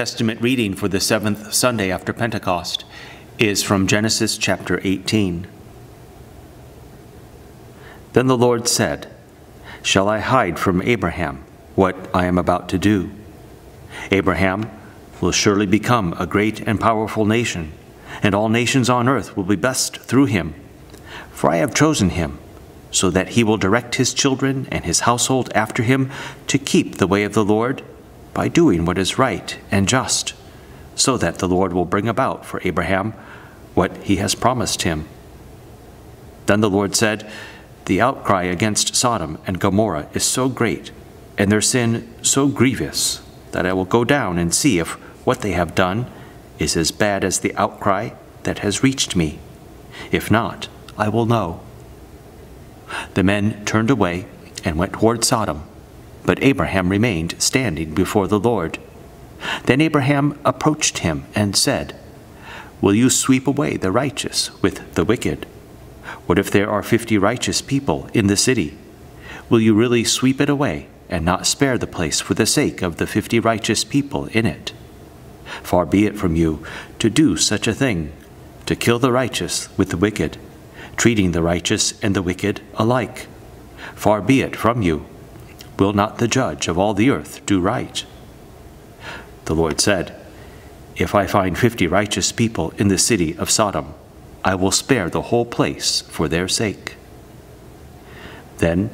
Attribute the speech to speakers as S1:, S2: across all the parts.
S1: Testament reading for the seventh Sunday after Pentecost is from Genesis chapter 18. Then the Lord said, Shall I hide from Abraham what I am about to do? Abraham will surely become a great and powerful nation, and all nations on earth will be blessed through him. For I have chosen him, so that he will direct his children and his household after him to keep the way of the Lord by doing what is right and just, so that the Lord will bring about for Abraham what he has promised him. Then the Lord said, The outcry against Sodom and Gomorrah is so great, and their sin so grievous, that I will go down and see if what they have done is as bad as the outcry that has reached me. If not, I will know. The men turned away and went toward Sodom, but Abraham remained standing before the Lord. Then Abraham approached him and said, Will you sweep away the righteous with the wicked? What if there are fifty righteous people in the city? Will you really sweep it away and not spare the place for the sake of the fifty righteous people in it? Far be it from you to do such a thing, to kill the righteous with the wicked, treating the righteous and the wicked alike. Far be it from you. Will not the judge of all the earth do right? The Lord said, if I find fifty righteous people in the city of Sodom, I will spare the whole place for their sake. Then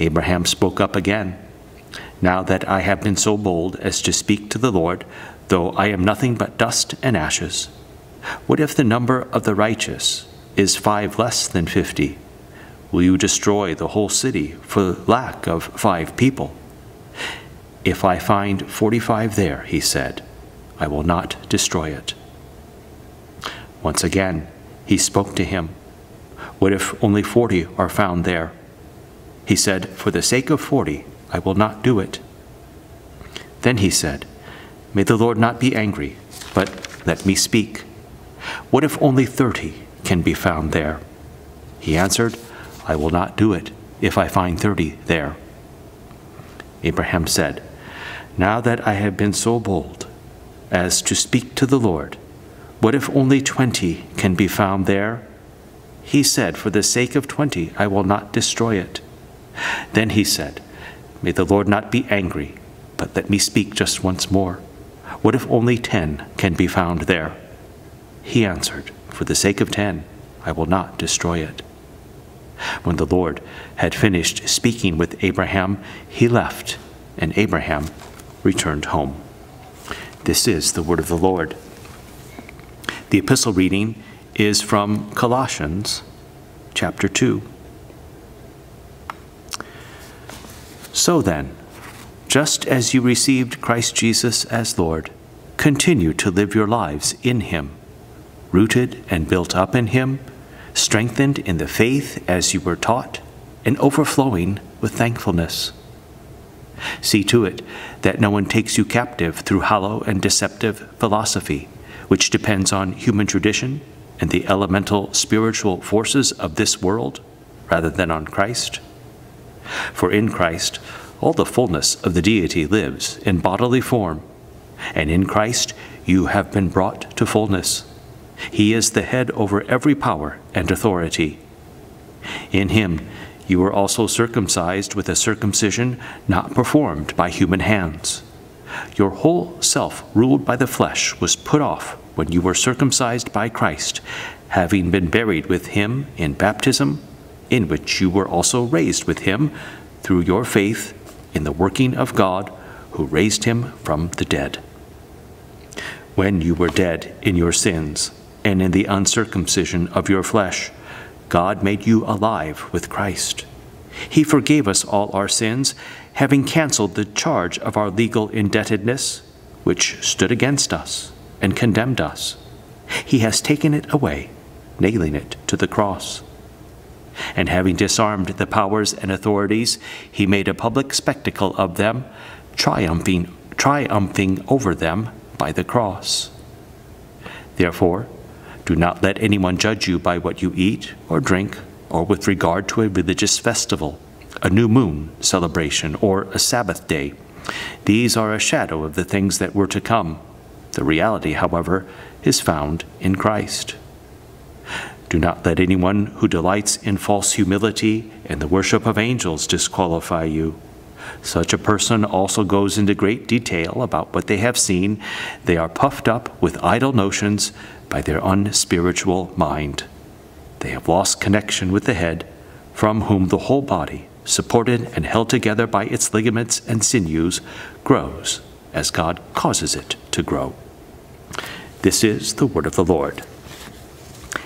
S1: Abraham spoke up again. Now that I have been so bold as to speak to the Lord, though I am nothing but dust and ashes, what if the number of the righteous is five less than fifty? Will you destroy the whole city for lack of five people? If I find forty five there, he said, I will not destroy it. Once again, he spoke to him. What if only forty are found there? He said, For the sake of forty, I will not do it. Then he said, May the Lord not be angry, but let me speak. What if only thirty can be found there? He answered, I will not do it if I find thirty there. Abraham said, Now that I have been so bold, as to speak to the Lord. What if only twenty can be found there? He said, For the sake of twenty, I will not destroy it. Then he said, May the Lord not be angry, but let me speak just once more. What if only ten can be found there? He answered, For the sake of ten, I will not destroy it. When the Lord had finished speaking with Abraham, he left, and Abraham returned home. This is the word of the Lord. The epistle reading is from Colossians chapter 2. So then, just as you received Christ Jesus as Lord, continue to live your lives in Him, rooted and built up in Him, strengthened in the faith as you were taught, and overflowing with thankfulness. See to it that no one takes you captive through hollow and deceptive philosophy, which depends on human tradition and the elemental spiritual forces of this world rather than on Christ. For in Christ, all the fullness of the deity lives in bodily form, and in Christ you have been brought to fullness. He is the head over every power and authority. In him you were also circumcised with a circumcision not performed by human hands. Your whole self, ruled by the flesh, was put off when you were circumcised by Christ, having been buried with him in baptism, in which you were also raised with him through your faith in the working of God who raised him from the dead. When you were dead in your sins and in the uncircumcision of your flesh, God made you alive with Christ. He forgave us all our sins, having canceled the charge of our legal indebtedness, which stood against us and condemned us. He has taken it away, nailing it to the cross. And having disarmed the powers and authorities, he made a public spectacle of them, triumphing, triumphing over them by the cross. Therefore, do not let anyone judge you by what you eat or drink, or with regard to a religious festival, a new moon celebration, or a Sabbath day. These are a shadow of the things that were to come, The reality, however, is found in Christ. Do not let anyone who delights in false humility and the worship of angels disqualify you. Such a person also goes into great detail about what they have seen. They are puffed up with idle notions by their unspiritual mind. They have lost connection with the head, from whom the whole body, supported and held together by its ligaments and sinews, grows as God causes it to grow. This is the word of the Lord.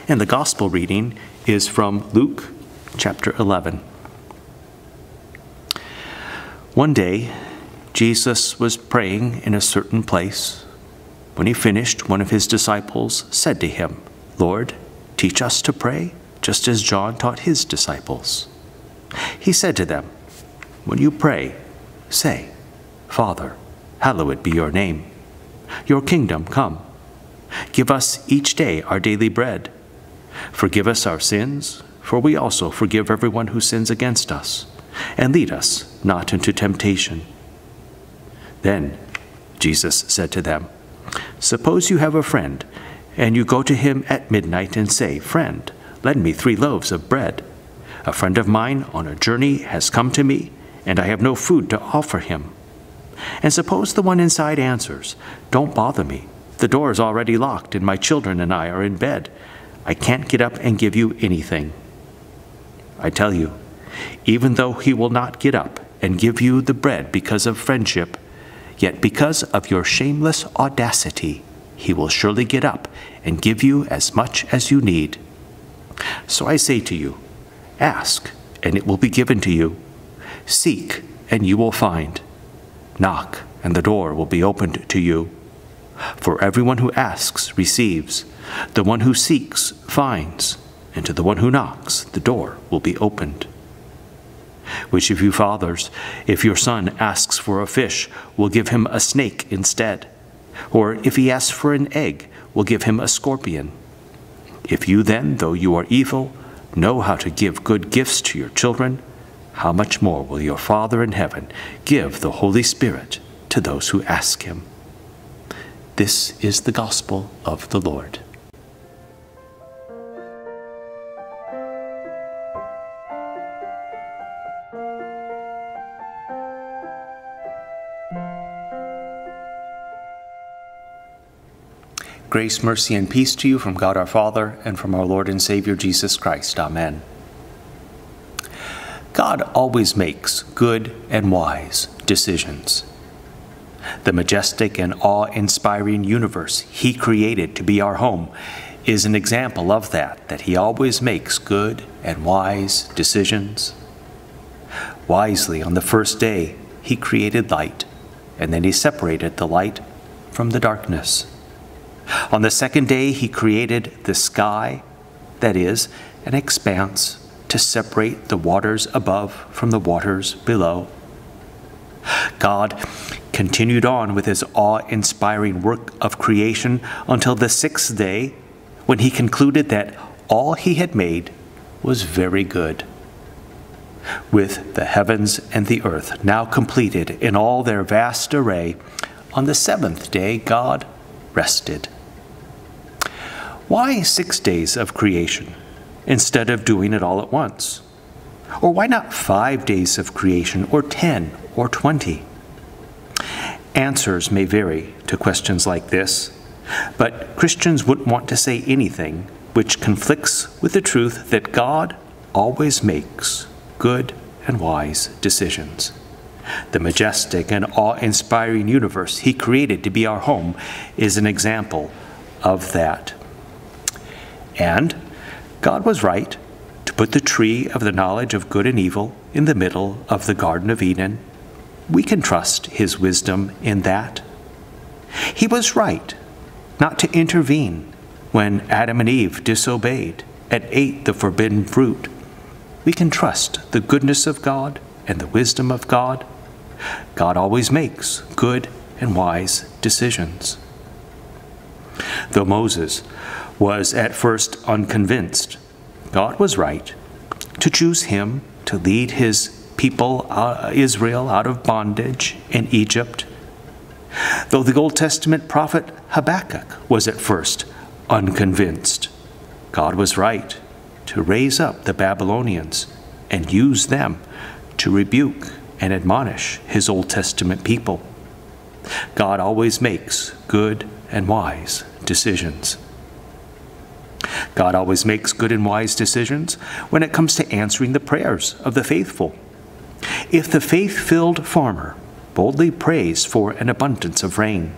S1: And the gospel reading is from Luke chapter 11. One day, Jesus was praying in a certain place. When he finished, one of his disciples said to him, Lord, teach us to pray, just as John taught his disciples. He said to them, When you pray, say, Father, hallowed be your name. Your kingdom come. Give us each day our daily bread. Forgive us our sins, for we also forgive everyone who sins against us and lead us not into temptation. Then Jesus said to them, Suppose you have a friend, and you go to him at midnight and say, Friend, lend me three loaves of bread. A friend of mine on a journey has come to me, and I have no food to offer him. And suppose the one inside answers, Don't bother me. The door is already locked, and my children and I are in bed. I can't get up and give you anything. I tell you, even though he will not get up and give you the bread because of friendship, yet because of your shameless audacity, he will surely get up and give you as much as you need. So I say to you, ask, and it will be given to you. Seek, and you will find. Knock, and the door will be opened to you. For everyone who asks receives, the one who seeks finds, and to the one who knocks the door will be opened. Which of you fathers, if your son asks for a fish, will give him a snake instead? Or if he asks for an egg, will give him a scorpion? If you then, though you are evil, know how to give good gifts to your children, how much more will your Father in heaven give the Holy Spirit to those who ask him? This is the gospel of the Lord. Grace, mercy, and peace to you from God our Father and from our Lord and Savior Jesus Christ. Amen. God always makes good and wise decisions. The majestic and awe inspiring universe He created to be our home is an example of that, that He always makes good and wise decisions. Wisely, on the first day, He created light, and then He separated the light from the darkness. On the second day, he created the sky, that is, an expanse to separate the waters above from the waters below. God continued on with his awe inspiring work of creation until the sixth day, when he concluded that all he had made was very good. With the heavens and the earth now completed in all their vast array, on the seventh day God rested. Why six days of creation instead of doing it all at once? Or why not five days of creation, or 10, or 20? Answers may vary to questions like this, but Christians wouldn't want to say anything which conflicts with the truth that God always makes good and wise decisions. The majestic and awe inspiring universe He created to be our home is an example of that. And God was right to put the tree of the knowledge of good and evil in the middle of the Garden of Eden. We can trust his wisdom in that. He was right not to intervene when Adam and Eve disobeyed and ate the forbidden fruit. We can trust the goodness of God and the wisdom of God. God always makes good and wise decisions. Though Moses was at first unconvinced. God was right to choose him to lead his people, uh, Israel, out of bondage in Egypt. Though the Old Testament prophet Habakkuk was at first unconvinced, God was right to raise up the Babylonians and use them to rebuke and admonish his Old Testament people. God always makes good and wise decisions. God always makes good and wise decisions when it comes to answering the prayers of the faithful. If the faith filled farmer boldly prays for an abundance of rain,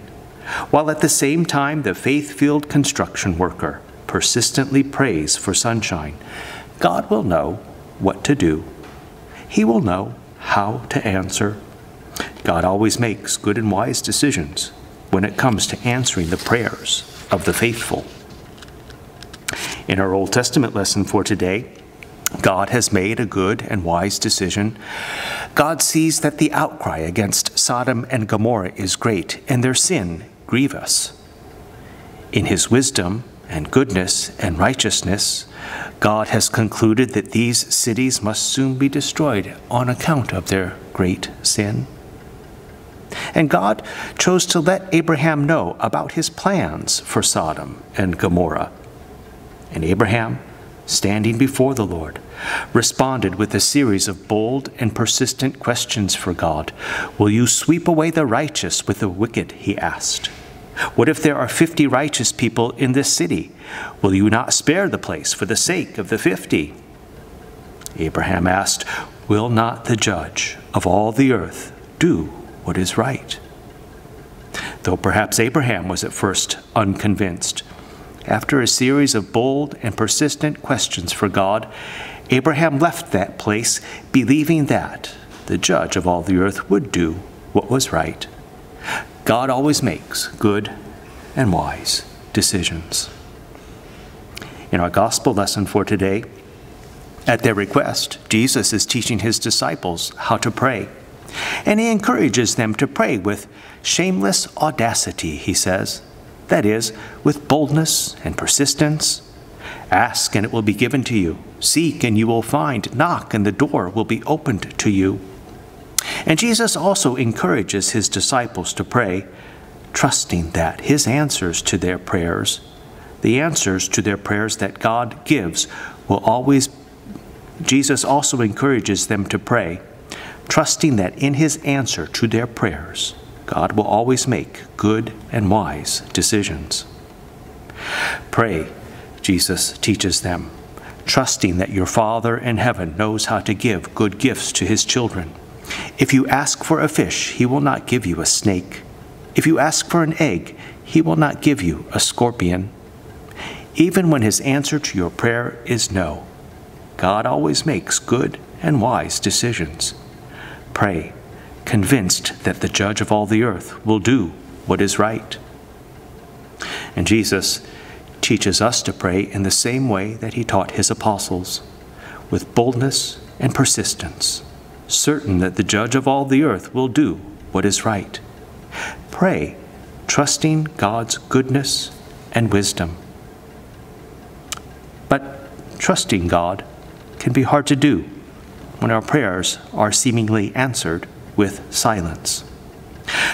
S1: while at the same time the faith filled construction worker persistently prays for sunshine, God will know what to do. He will know how to answer. God always makes good and wise decisions when it comes to answering the prayers of the faithful. In our Old Testament lesson for today, God has made a good and wise decision. God sees that the outcry against Sodom and Gomorrah is great and their sin grievous. In his wisdom and goodness and righteousness, God has concluded that these cities must soon be destroyed on account of their great sin. And God chose to let Abraham know about his plans for Sodom and Gomorrah. And Abraham, standing before the Lord, responded with a series of bold and persistent questions for God. Will you sweep away the righteous with the wicked? He asked. What if there are fifty righteous people in this city? Will you not spare the place for the sake of the fifty? Abraham asked, Will not the judge of all the earth do what is right? Though perhaps Abraham was at first unconvinced, after a series of bold and persistent questions for God, Abraham left that place believing that the judge of all the earth would do what was right. God always makes good and wise decisions. In our gospel lesson for today, at their request, Jesus is teaching his disciples how to pray. And he encourages them to pray with shameless audacity, he says. That is, with boldness and persistence. Ask and it will be given to you. Seek and you will find. Knock and the door will be opened to you. And Jesus also encourages his disciples to pray, trusting that his answers to their prayers, the answers to their prayers that God gives, will always. Jesus also encourages them to pray, trusting that in his answer to their prayers, God will always make good and wise decisions. Pray, Jesus teaches them, trusting that your Father in heaven knows how to give good gifts to his children. If you ask for a fish, he will not give you a snake. If you ask for an egg, he will not give you a scorpion. Even when his answer to your prayer is no, God always makes good and wise decisions. Pray, convinced that the judge of all the earth will do what is right. And Jesus teaches us to pray in the same way that he taught his apostles, with boldness and persistence certain that the judge of all the earth will do what is right. Pray, trusting God's goodness and wisdom. But trusting God can be hard to do when our prayers are seemingly answered with silence.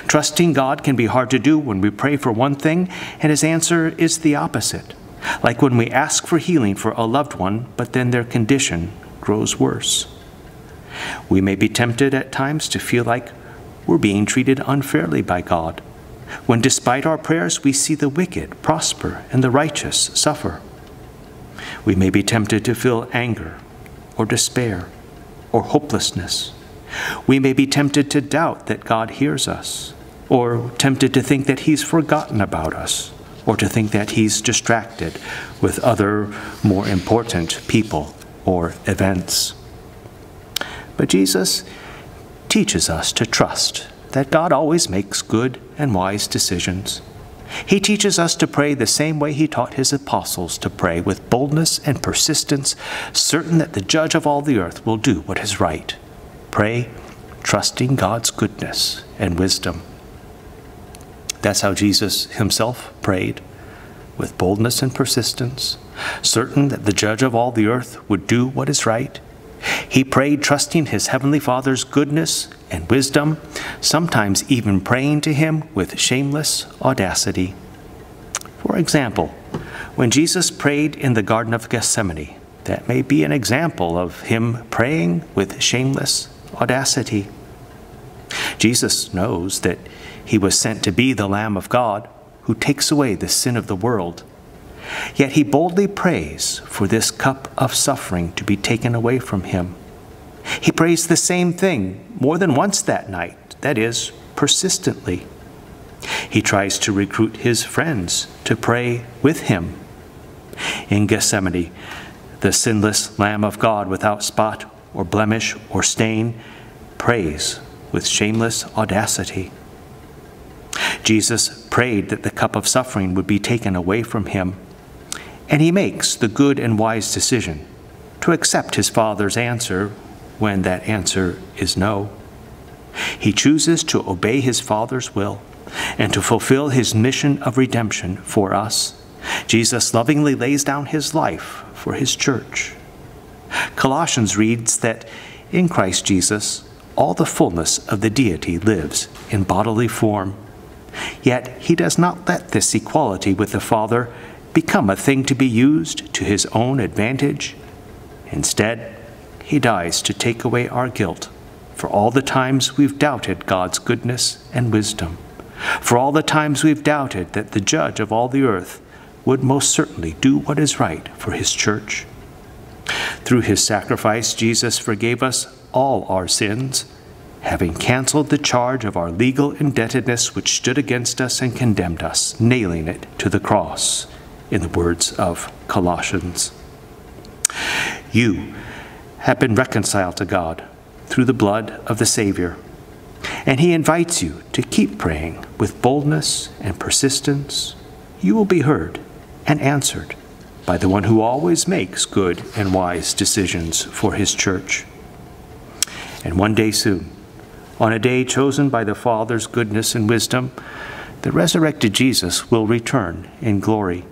S1: Trusting God can be hard to do when we pray for one thing and his answer is the opposite, like when we ask for healing for a loved one, but then their condition grows worse. We may be tempted at times to feel like we're being treated unfairly by God, when despite our prayers we see the wicked prosper and the righteous suffer. We may be tempted to feel anger or despair or hopelessness. We may be tempted to doubt that God hears us, or tempted to think that He's forgotten about us, or to think that He's distracted with other more important people or events. But Jesus teaches us to trust that God always makes good and wise decisions. He teaches us to pray the same way he taught his apostles to pray, with boldness and persistence, certain that the judge of all the earth will do what is right. Pray, trusting God's goodness and wisdom. That's how Jesus himself prayed, with boldness and persistence, certain that the judge of all the earth would do what is right he prayed trusting his heavenly Father's goodness and wisdom, sometimes even praying to him with shameless audacity. For example, when Jesus prayed in the Garden of Gethsemane, that may be an example of him praying with shameless audacity. Jesus knows that he was sent to be the Lamb of God who takes away the sin of the world. Yet he boldly prays for this cup of suffering to be taken away from him. He prays the same thing more than once that night, that is, persistently. He tries to recruit his friends to pray with him. In Gethsemane, the sinless Lamb of God without spot or blemish or stain prays with shameless audacity. Jesus prayed that the cup of suffering would be taken away from him, and he makes the good and wise decision to accept his Father's answer when that answer is no. He chooses to obey his Father's will and to fulfill his mission of redemption for us. Jesus lovingly lays down his life for his church. Colossians reads that in Christ Jesus, all the fullness of the deity lives in bodily form. Yet he does not let this equality with the Father become a thing to be used to his own advantage. Instead, he dies to take away our guilt for all the times we've doubted God's goodness and wisdom, for all the times we've doubted that the judge of all the earth would most certainly do what is right for his church. Through his sacrifice, Jesus forgave us all our sins, having canceled the charge of our legal indebtedness which stood against us and condemned us, nailing it to the cross, in the words of Colossians. You have been reconciled to God through the blood of the Savior, and he invites you to keep praying with boldness and persistence. You will be heard and answered by the one who always makes good and wise decisions for his church. And one day soon, on a day chosen by the Father's goodness and wisdom, the resurrected Jesus will return in glory.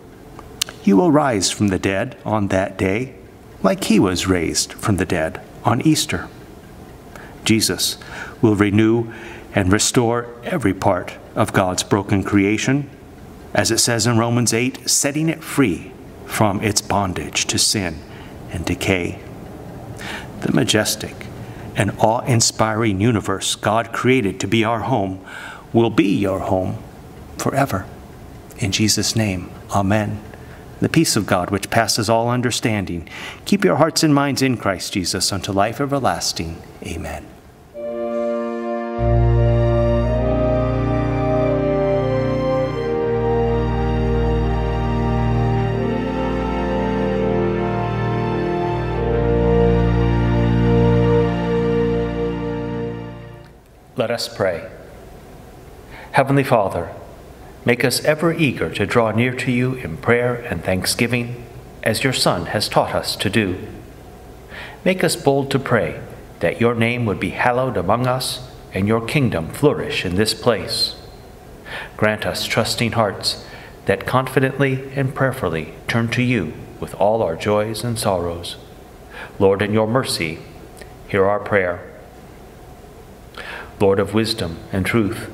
S1: You will rise from the dead on that day, like he was raised from the dead on Easter. Jesus will renew and restore every part of God's broken creation as it says in Romans 8, setting it free from its bondage to sin and decay. The majestic and awe inspiring universe God created to be our home will be your home forever. In Jesus' name, Amen. The peace of God, which passes all understanding, keep your hearts and minds in Christ Jesus unto life everlasting. Amen. Us pray. Heavenly Father, make us ever eager to draw near to you in prayer and thanksgiving, as your Son has taught us to do. Make us bold to pray that your name would be hallowed among us and your kingdom flourish in this place. Grant us trusting hearts that confidently and prayerfully turn to you with all our joys and sorrows. Lord, in your mercy, hear our prayer Lord of wisdom and truth,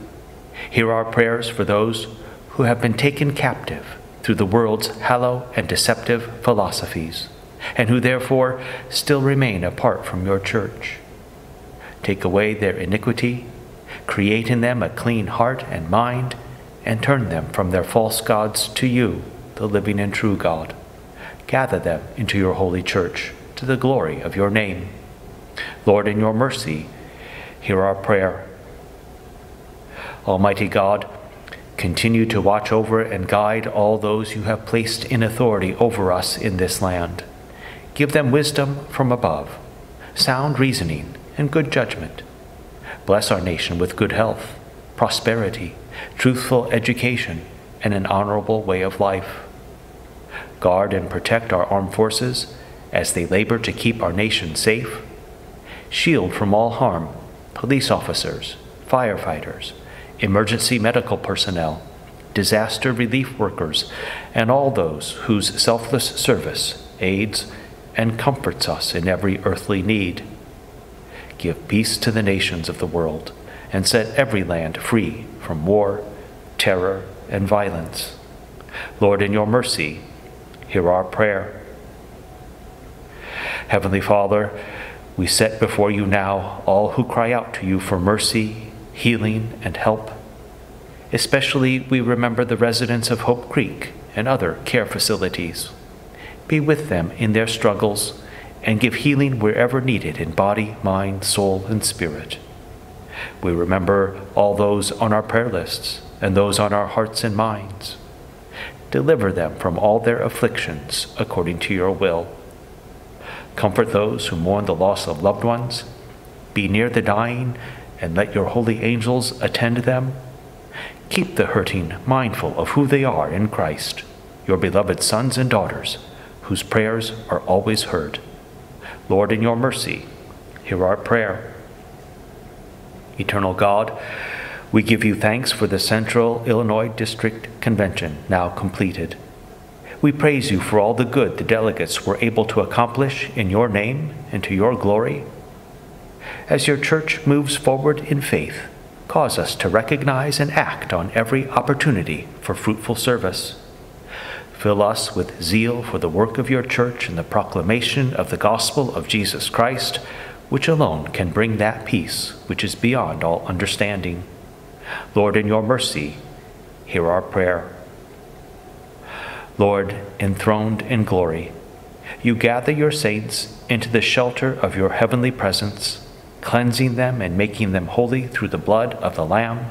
S1: hear our prayers for those who have been taken captive through the world's hollow and deceptive philosophies, and who therefore still remain apart from your church. Take away their iniquity, create in them a clean heart and mind, and turn them from their false gods to you, the living and true God. Gather them into your holy church to the glory of your name. Lord, in your mercy, hear our prayer. Almighty God, continue to watch over and guide all those you have placed in authority over us in this land. Give them wisdom from above, sound reasoning, and good judgment. Bless our nation with good health, prosperity, truthful education, and an honorable way of life. Guard and protect our armed forces as they labor to keep our nation safe. Shield from all harm police officers, firefighters, emergency medical personnel, disaster relief workers, and all those whose selfless service aids and comforts us in every earthly need.
S2: give peace to the nations of the world, and set every land free from war, terror, and violence. Lord, in your mercy, hear our prayer. Heavenly Father, we set before you now all who cry out to you for mercy, healing, and help. Especially, we remember the residents of Hope Creek and other care facilities. Be with them in their struggles and give healing wherever needed in body, mind, soul, and spirit. We remember all those on our prayer lists and those on our hearts and minds. Deliver them from all their afflictions according to your will. Comfort those who mourn the loss of loved ones. Be near the dying and let your holy angels attend them. Keep the hurting mindful of who they are in Christ, your beloved sons and daughters, whose prayers are always heard. Lord, in your mercy, hear our prayer. Eternal God, we give you thanks for the Central Illinois District Convention now completed. We praise you for all the good the delegates were able to accomplish in your name and to your glory. As your church moves forward in faith, cause us to recognize and act on every opportunity for fruitful service. Fill us with zeal for the work of your church and the proclamation of the gospel of Jesus Christ, which alone can bring that peace which is beyond all understanding. Lord, in your mercy, hear our prayer. Lord, enthroned in glory, you gather your saints into the shelter of your heavenly presence, cleansing them and making them holy through the blood of the Lamb.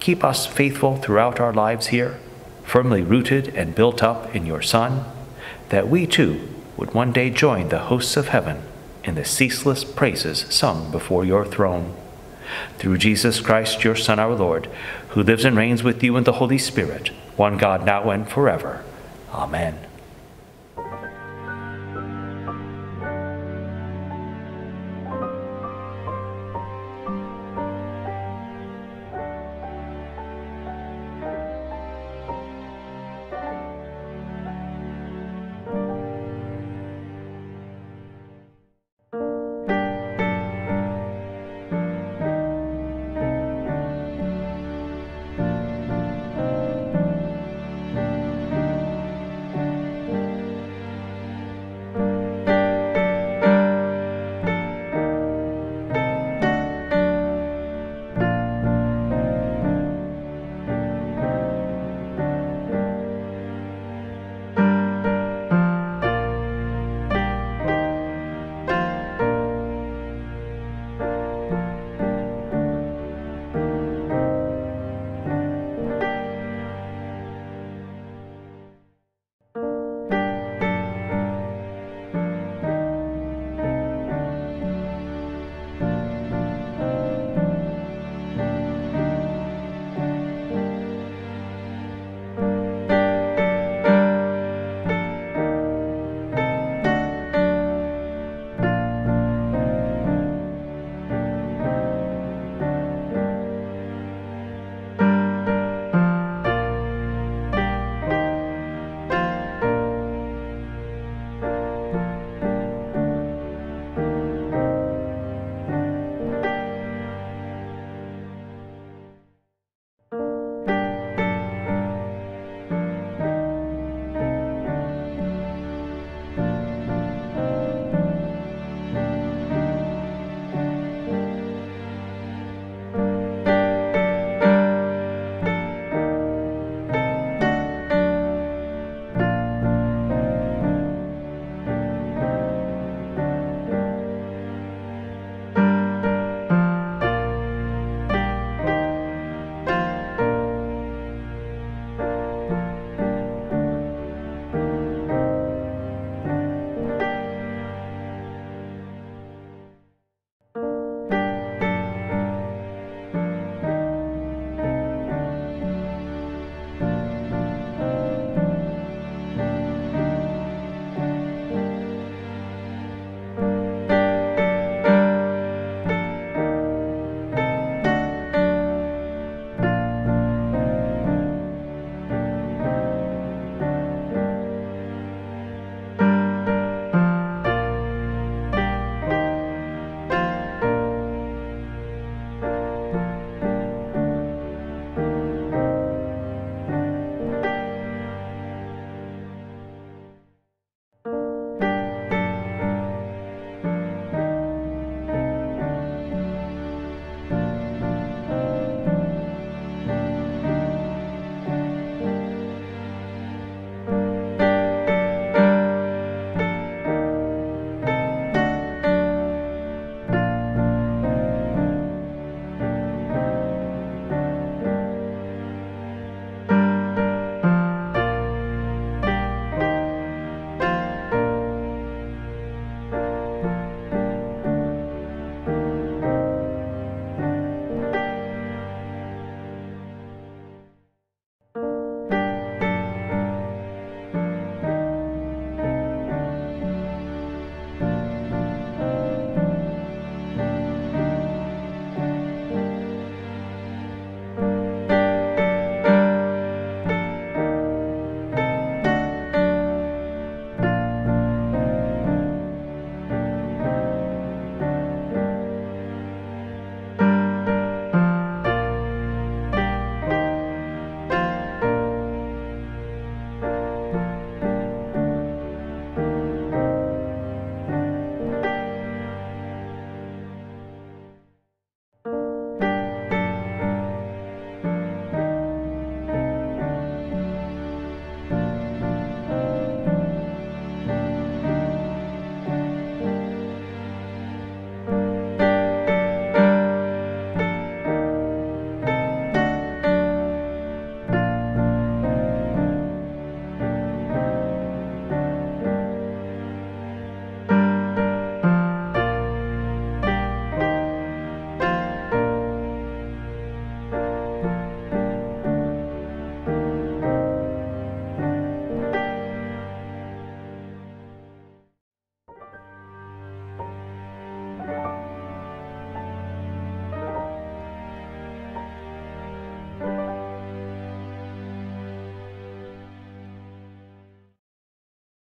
S2: Keep us faithful throughout our lives here firmly rooted and built up in your Son, that we too would one day join the hosts of heaven in the ceaseless praises sung before your throne. Through Jesus Christ, your Son, our Lord, who lives and reigns with you in the Holy Spirit, one God now and forever. Amen.